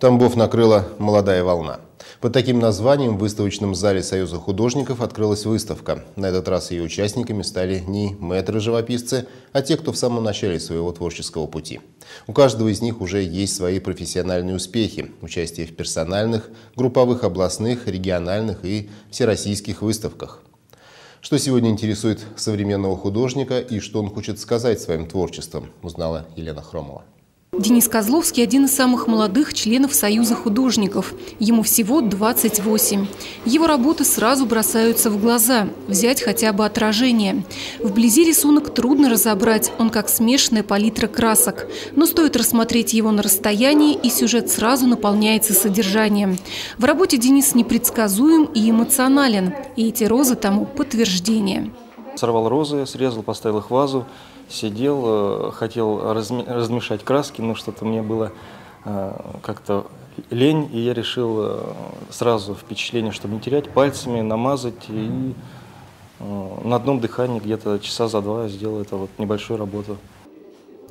Тамбов накрыла молодая волна. Под таким названием в выставочном зале Союза художников открылась выставка. На этот раз ее участниками стали не мэтры-живописцы, а те, кто в самом начале своего творческого пути. У каждого из них уже есть свои профессиональные успехи, участие в персональных, групповых областных, региональных и всероссийских выставках. Что сегодня интересует современного художника и что он хочет сказать своим творчеством, узнала Елена Хромова. Денис Козловский – один из самых молодых членов Союза художников. Ему всего 28. Его работы сразу бросаются в глаза. Взять хотя бы отражение. Вблизи рисунок трудно разобрать, он как смешанная палитра красок. Но стоит рассмотреть его на расстоянии, и сюжет сразу наполняется содержанием. В работе Денис непредсказуем и эмоционален. И эти розы тому подтверждение. Сорвал розы, срезал, поставил их в вазу сидел, э, хотел размешать краски, но что-то мне было э, как-то лень, и я решил э, сразу впечатление, чтобы не терять, пальцами намазать и на одном дыхании где-то часа за два сделал это вот небольшую работу.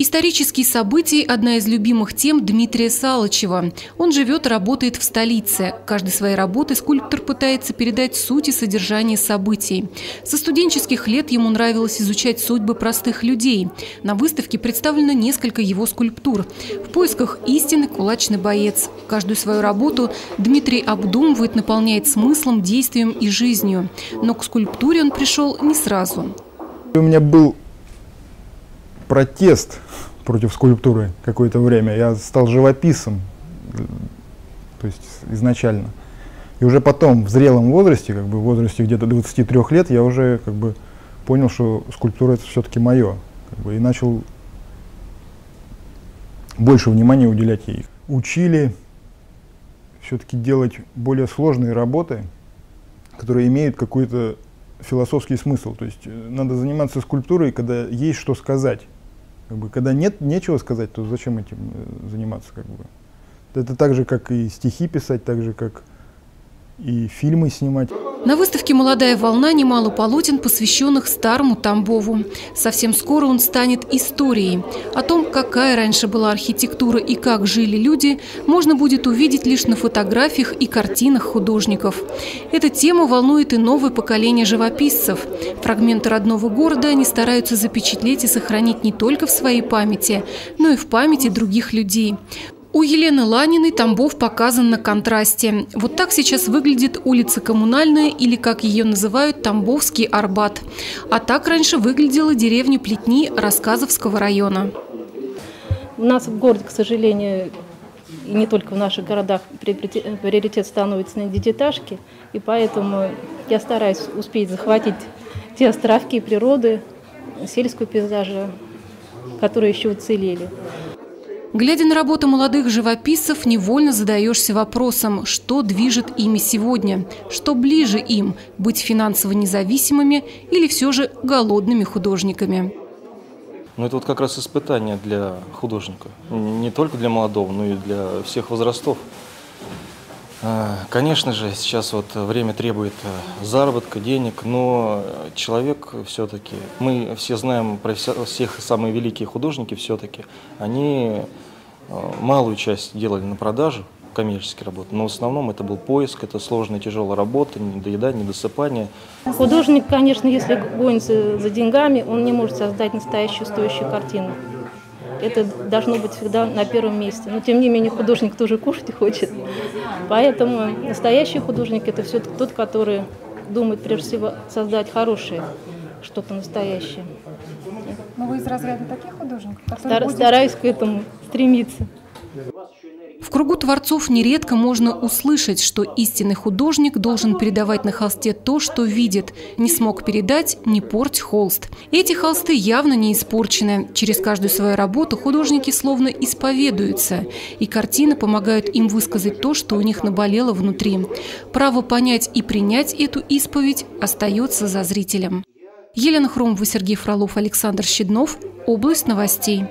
Исторические события – одна из любимых тем Дмитрия Салычева. Он живет и работает в столице. Каждой своей работой скульптор пытается передать суть и содержание событий. Со студенческих лет ему нравилось изучать судьбы простых людей. На выставке представлено несколько его скульптур. В поисках истины кулачный боец. Каждую свою работу Дмитрий обдумывает, наполняет смыслом, действием и жизнью. Но к скульптуре он пришел не сразу. У меня был протест против скульптуры какое-то время. Я стал живописцем, то есть изначально. И уже потом, в зрелом возрасте, как бы в возрасте где-то 23 лет, я уже как бы понял, что скульптура это все-таки мое. Как бы, и начал больше внимания уделять ей. Учили все-таки делать более сложные работы, которые имеют какой-то философский смысл. То есть э, надо заниматься скульптурой, когда есть что сказать. Как бы, когда нет нечего сказать, то зачем этим э, заниматься? Как бы? Это так же, как и стихи писать, так же, как и фильмы снимать. На выставке «Молодая волна» немало полотен, посвященных старому Тамбову. Совсем скоро он станет историей. О том, какая раньше была архитектура и как жили люди, можно будет увидеть лишь на фотографиях и картинах художников. Эта тема волнует и новое поколение живописцев. Фрагменты родного города они стараются запечатлеть и сохранить не только в своей памяти, но и в памяти других людей. У Елены Ланиной Тамбов показан на контрасте. Вот так сейчас выглядит улица Коммунальная или, как ее называют, Тамбовский Арбат. А так раньше выглядела деревня Плетни Рассказовского района. У нас в городе, к сожалению, и не только в наших городах приоритет становится на детитажки, и поэтому я стараюсь успеть захватить те островки природы, сельского пейзажа, которые еще уцелели. Глядя на работу молодых живописцев, невольно задаешься вопросом, что движет ими сегодня, что ближе им – быть финансово независимыми или все же голодными художниками. Ну, это вот как раз испытание для художника. Не только для молодого, но и для всех возрастов. А, конечно же, сейчас вот время требует э, заработка, денег, но человек все-таки, мы все знаем про всех самые великие художники все-таки, они э, малую часть делали на продажу, коммерческие работы, но в основном это был поиск, это сложная тяжелая работа, недоедание, недосыпание. Художник, конечно, если гонится за деньгами, он не может создать настоящую стоящую картину это должно быть всегда на первом месте. Но тем не менее художник тоже кушать хочет. Поэтому настоящий художник это все тот, который думает прежде всего создать хорошее, что-то настоящее. Но вы из разряда таких художников? Стар, будет... Стараюсь к этому стремиться. В кругу творцов нередко можно услышать, что истинный художник должен передавать на холсте то, что видит. Не смог передать – не порть холст. Эти холсты явно не испорчены. Через каждую свою работу художники словно исповедуются. И картины помогают им высказать то, что у них наболело внутри. Право понять и принять эту исповедь остается за зрителем. Елена Хромова, Сергей Фролов, Александр Щеднов. Область новостей.